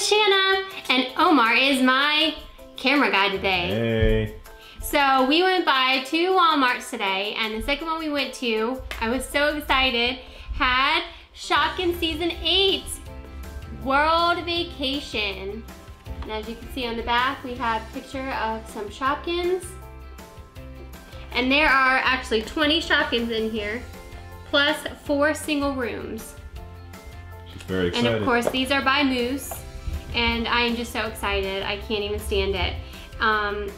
is Shanna, and Omar is my camera guy today. Hey. So we went by two Walmarts today, and the second one we went to, I was so excited, had Shopkins Season 8 World Vacation. And as you can see on the back, we have a picture of some Shopkins. And there are actually 20 Shopkins in here, plus four single rooms. She's very excited. And of course, these are by Moose, and I am just so excited. I can't even stand it. Um,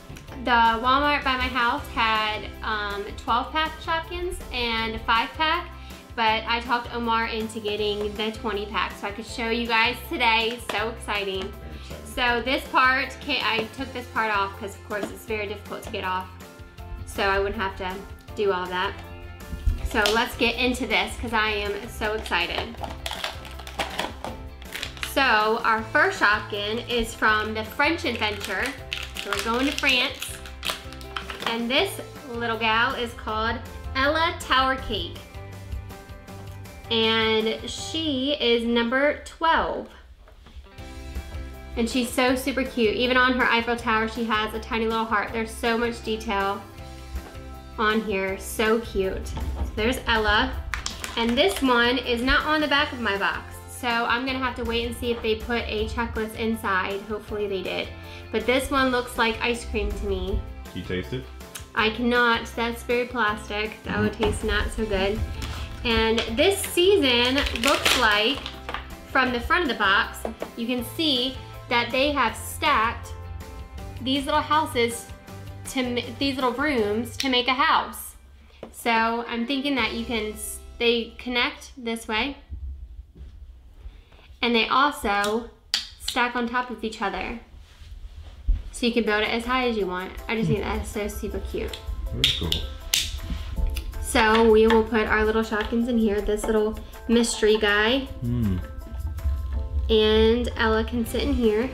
the Walmart by my house had um, 12 pack Shopkins and a 5 pack, but I talked Omar into getting the 20 pack so I could show you guys today. So exciting. So this part, I took this part off because of course it's very difficult to get off. So I wouldn't have to do all that. So let's get into this because I am so excited. So our first Shopkin is from the French Adventure. So we're going to France. And this little gal is called Ella Tower Cake. And she is number 12. And she's so super cute. Even on her Eiffel Tower, she has a tiny little heart. There's so much detail on here. So cute. So there's Ella. And this one is not on the back of my box. So I'm gonna have to wait and see if they put a checklist inside. Hopefully they did. But this one looks like ice cream to me. Can you taste it? I cannot, that's very plastic. That would taste not so good. And this season looks like, from the front of the box, you can see that they have stacked these little houses to these little rooms to make a house. So I'm thinking that you can, they connect this way and they also stack on top of each other. So you can build it as high as you want. I just think that is so super cute. Very cool. So we will put our little Shopkins in here, this little mystery guy. Hmm. And Ella can sit in here.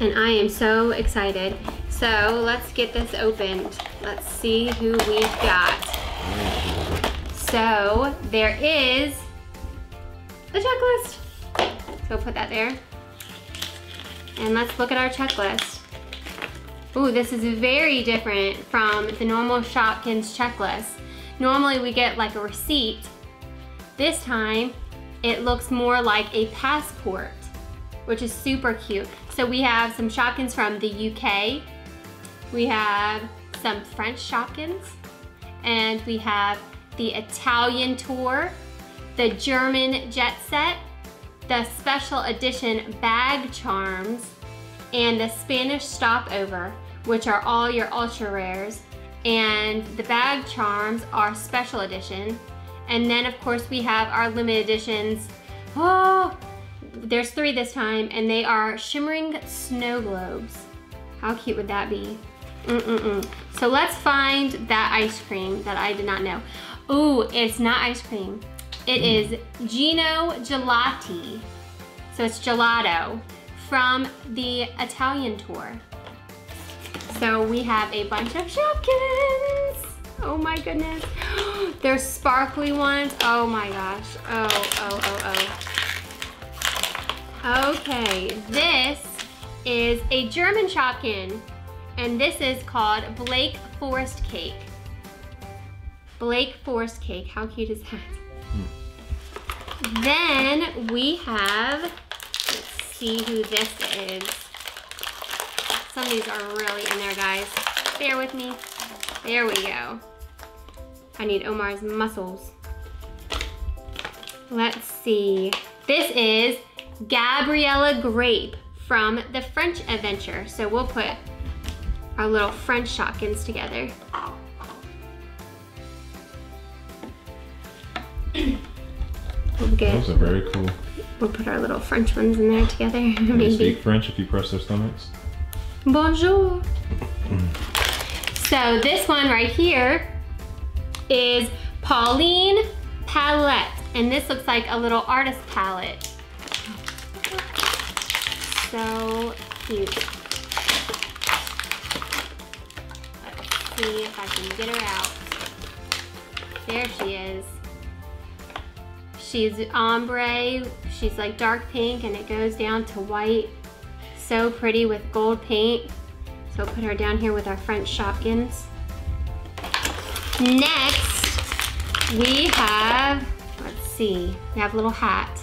And I am so excited. So let's get this opened. Let's see who we've got. So there is the checklist. So put that there. And let's look at our checklist. Ooh, this is very different from the normal Shopkins checklist. Normally we get like a receipt. This time, it looks more like a passport, which is super cute. So we have some Shopkins from the UK. We have some French Shopkins. And we have the Italian tour, the German jet set, the special edition bag charms, and the Spanish stopover, which are all your ultra rares. And the bag charms are special edition. And then of course we have our limited editions. Oh, there's three this time and they are shimmering snow globes. How cute would that be? Mm-mm-mm. So let's find that ice cream that I did not know. Ooh, it's not ice cream. It is Gino Gelati. So it's gelato from the Italian tour. So we have a bunch of Shopkins. Oh my goodness. There's sparkly ones. Oh my gosh. Oh, oh, oh, oh. Okay, this is a German Shopkin. And this is called Blake Forest Cake. Blake Forest Cake. How cute is that? Then we have, let's see who this is. Some of these are really in there, guys. Bear with me. There we go. I need Omar's muscles. Let's see. This is Gabriella Grape from the French Adventure. So we'll put our little French Shopkins together. we'll get, Those are very cool. We'll put our little French ones in there together, Can maybe. they speak French if you press their stomachs? Bonjour. Mm. So this one right here is Pauline Palette. And this looks like a little artist palette. So cute. Let's see if I can get her out. There she is. She's ombre. She's like dark pink and it goes down to white. So pretty with gold paint. So put her down here with our French Shopkins. Next, we have, let's see, we have a little hat.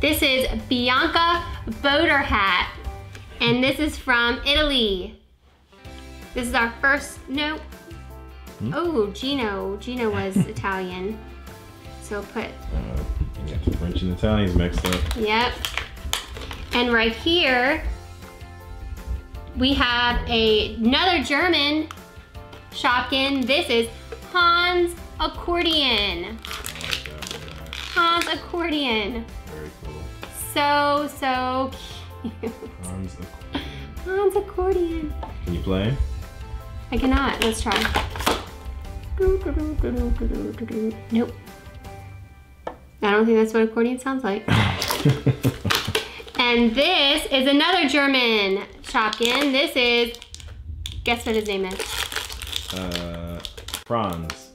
This is Bianca Boater hat. And this is from Italy. This is our first, no. Hmm? Oh, Gino. Gino was Italian. So put, Uh, got the French and Italians mixed up. yep. And right here, we have a, another German Shopkin. This is Hans Accordion. I like that one. Hans Accordion. Very cool. So, so cute. Hans accordion. Hans Accordion. Can you play? I cannot. Let's try. Nope. I don't think that's what accordion sounds like. And this is another German Shopkin. This is, guess what his name is? uh, Franz.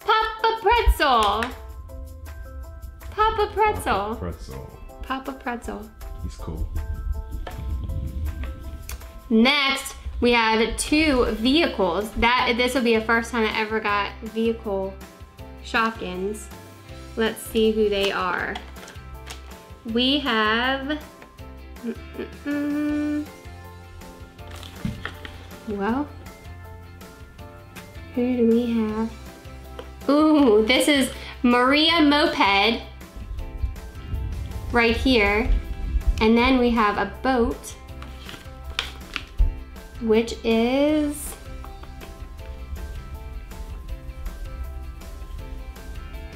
Papa Pretzel. Papa Pretzel. Pretzel. Papa Pretzel. He's cool. Next, we have two vehicles. That This will be the first time I ever got vehicle Shopkins. Let's see who they are. We have... Mm-mm-mm. Well, who do we have? Ooh, this is Maria Moped right here. And then we have a boat which is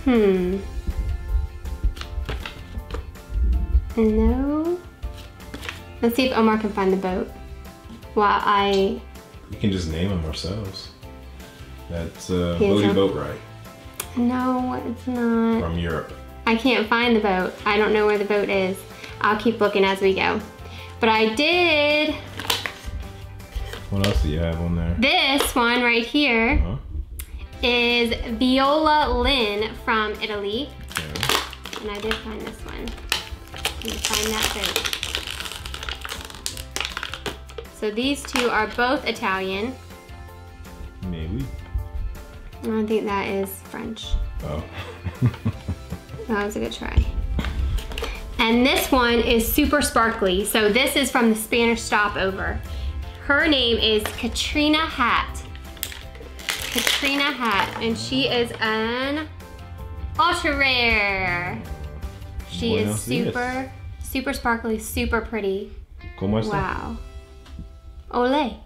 hmm no let's see if Omar can find the boat while I We can just name them ourselves. That's uh, Bodie huh? Boatwright no it's not from Europe. I can't find the boat I don't know where the boat is I'll keep looking as we go but I did What else do you have on there? this one right here Huh? Is Viola Lynn from Italy. Okay. And I did find this one. Can you find that boat? So these two are both Italian. Maybe. I don't think that is French. Oh. That was a good try. And this one is super sparkly. So this is from the Spanish stopover. Her name is Katrina Hat. Katrina Hat, and she is an ultra rare. She is Buenos dias. super, super sparkly, super pretty. ¿Cómo está? Wow. Ole.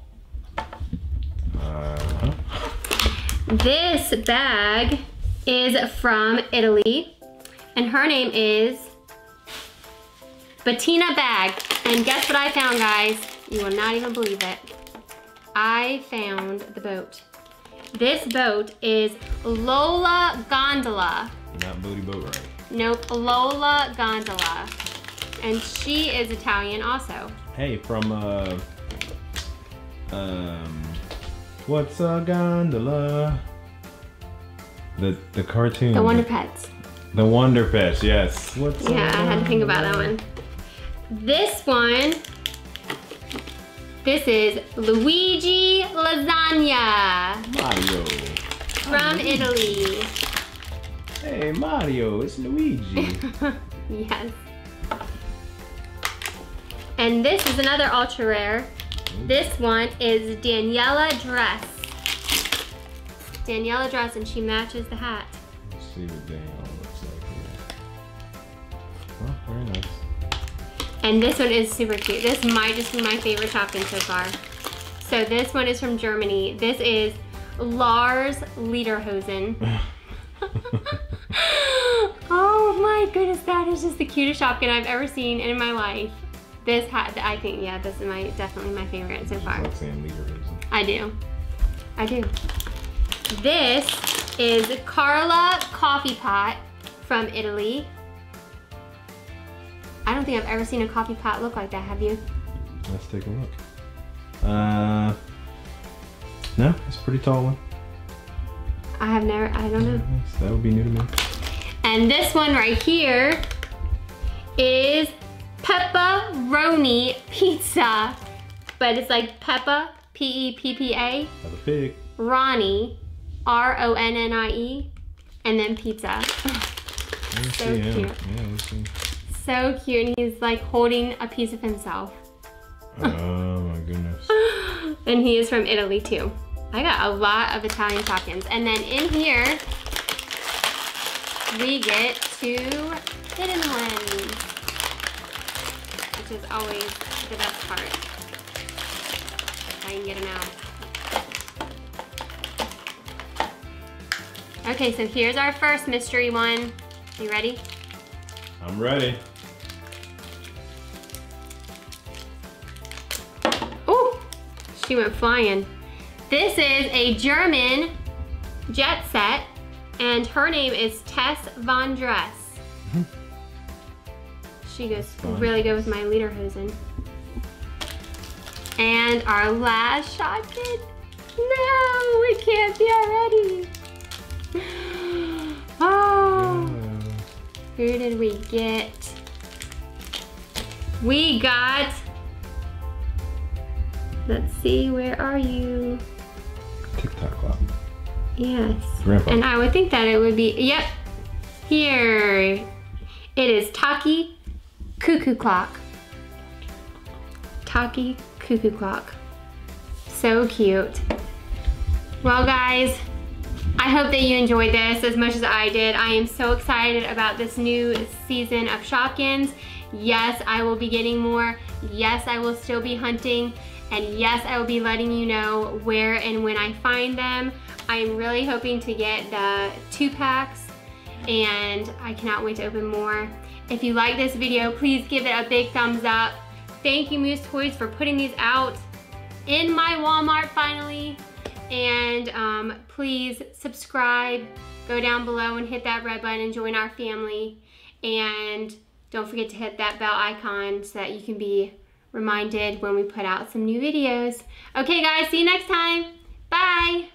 Uh-huh. This bag is from Italy, and her name is Bettina Bag. And guess what I found, guys? You will not even believe it. I found the boat. This boat is Lola Gondola. Not Booty Boatwright. Nope, Lola Gondola. And she is Italian also. Hey, from uh, um, what's a gondola? The the cartoon. The Wonder Pets. The Wonder Pets. Yes. What's Yeah, I had to think about that one. This one, this is Luigi Lasagna Mario. from Italy. Hey Mario, it's Luigi. yes. And this is another ultra rare. This one is Daniela Dress. Daniela Dress, and she matches the hat. Let's see what Daniel looks like here. Oh, very nice. And this one is super cute. This might just be my favorite Shopkin so far. So this one is from Germany. This is Lars Lederhosen. oh my goodness, that is just the cutest Shopkin I've ever seen in my life. This hat, I think, yeah, this is my definitely my favorite so far. Like Sam Lederhosen. I do. I do. This is Carla Coffee Pot from Italy. I don't think I've ever seen a coffee pot look like that, have you? Let's take a look. Uh, no, it's a pretty tall one. I have never, I don't know. That would be new to me. And this one right here is pepperoni pizza. But it's like Peppa, P-E-P-P-A, Have a pig. Ronnie, R-O-N-N-I-E, and then pizza. Let me So see cute. Yeah. So cute, and he's like holding a piece of himself. Oh my goodness. And he is from Italy too. I got a lot of Italian Falcons. And then in here, we get two hidden ones, which is always the best part. If I can get them out. Okay, so here's our first mystery one. You ready? I'm ready. She went flying. This is a German jet set, and her name is Tess Von Dress. She goes really good with my lederhosen. And our last Shopkin. No, it can't be already. Oh. Who did we get? We got. Let's see, where are you? TikTok clock. Yes. Grandpa. And I would think that it would be, yep, here. It is Taki Cuckoo Clock. Taki Cuckoo Clock. So cute. Well, guys, I hope that you enjoyed this as much as I did. I am so excited about this new season of Shopkins. Yes, I will be getting more. Yes, I will still be hunting. And yes, I will be letting you know where and when I find them. I'm really hoping to get the two packs and I cannot wait to open more. If you like this video, please give it a big thumbs up. Thank you Moose Toys for putting these out in my Walmart finally. And um, please subscribe, go down below and hit that red button and join our family. And don't forget to hit that bell icon so that you can be reminded when we put out some new videos. Okay guys, see you next time. Bye.